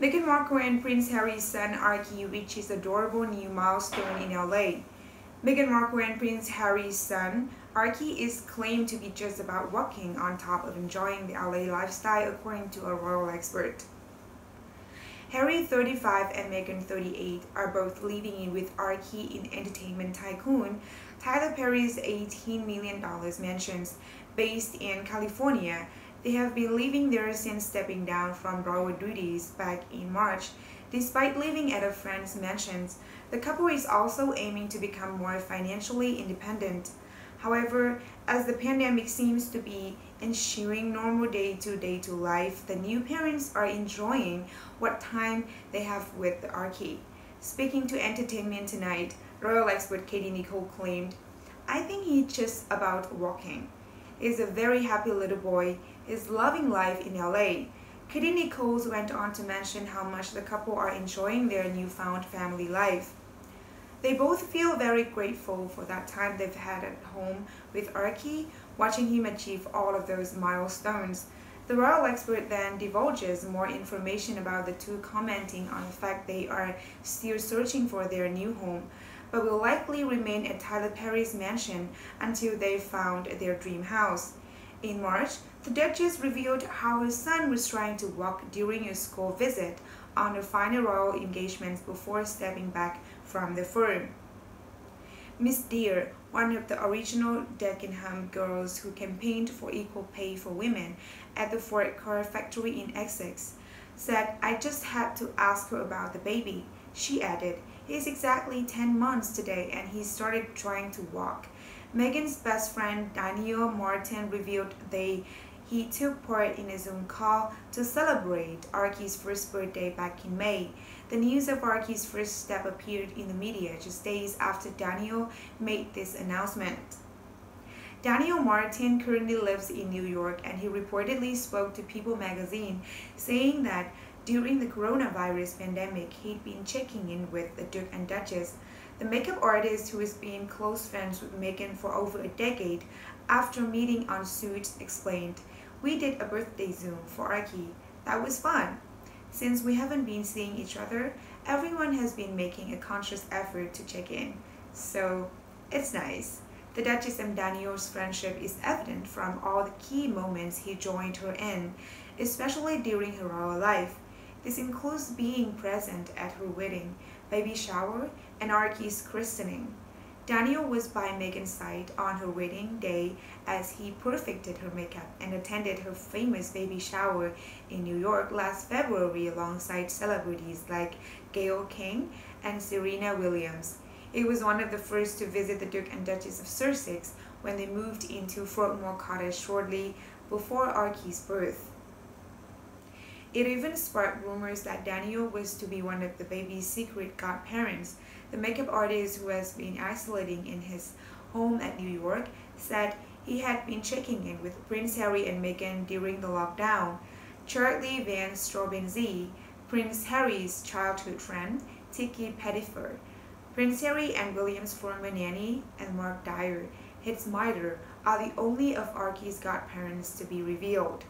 Meghan Markle and Prince Harry's son Archie reaches adorable new milestone in LA. Meghan Markle and Prince Harry's son Archie is claimed to be just about walking on top of enjoying the LA lifestyle according to a royal expert. Harry, 35, and Meghan, 38, are both living in with Archie in entertainment tycoon Tyler Perry's $18 million mansions based in California they have been living there since stepping down from royal duties back in March. Despite living at a friend's mansion, the couple is also aiming to become more financially independent. However, as the pandemic seems to be ensuring normal day-to-day -to, life, the new parents are enjoying what time they have with the Archie. Speaking to Entertainment Tonight, royal expert Katie Nicholl claimed, I think he's just about walking. He's a very happy little boy is loving life in LA. Katie Nichols went on to mention how much the couple are enjoying their newfound family life. They both feel very grateful for that time they've had at home with Archie, watching him achieve all of those milestones. The royal expert then divulges more information about the two commenting on the fact they are still searching for their new home, but will likely remain at Tyler Perry's mansion until they found their dream house. In March, the Duchess revealed how her son was trying to walk during a school visit on her final royal engagements before stepping back from the firm. Miss Dear, one of the original Dagenham girls who campaigned for equal pay for women at the Ford car factory in Essex, said, I just had to ask her about the baby. She added, he's exactly 10 months today and he started trying to walk. Meghan's best friend Daniel Martin revealed they he took part in a Zoom call to celebrate Archie's first birthday back in May. The news of Archie's first step appeared in the media just days after Daniel made this announcement. Daniel Martin currently lives in New York and he reportedly spoke to People magazine saying that during the coronavirus pandemic, he'd been checking in with the Duke and Duchess. The makeup artist who has been close friends with Meghan for over a decade after meeting on Suits explained, we did a birthday Zoom for Archie. That was fun. Since we haven't been seeing each other, everyone has been making a conscious effort to check in. So it's nice. The Duchess and Daniel's friendship is evident from all the key moments he joined her in, especially during her royal life. This includes being present at her wedding, baby shower, and Archie's christening. Daniel was by Meghan's side on her wedding day as he perfected her makeup and attended her famous baby shower in New York last February alongside celebrities like Gayle King and Serena Williams. He was one of the first to visit the Duke and Duchess of Sussex when they moved into Frogmore Cottage shortly before Archie's birth. It even sparked rumors that Daniel was to be one of the baby's secret godparents, the makeup artist who has been isolating in his home at New York said he had been checking in with Prince Harry and Meghan during the lockdown. Charlie van Straubenzee, Prince Harry's childhood friend, Tiggy Pettifer, Prince Harry and William's former nanny, and Mark Dyer, his mother, are the only of Archie's godparents to be revealed.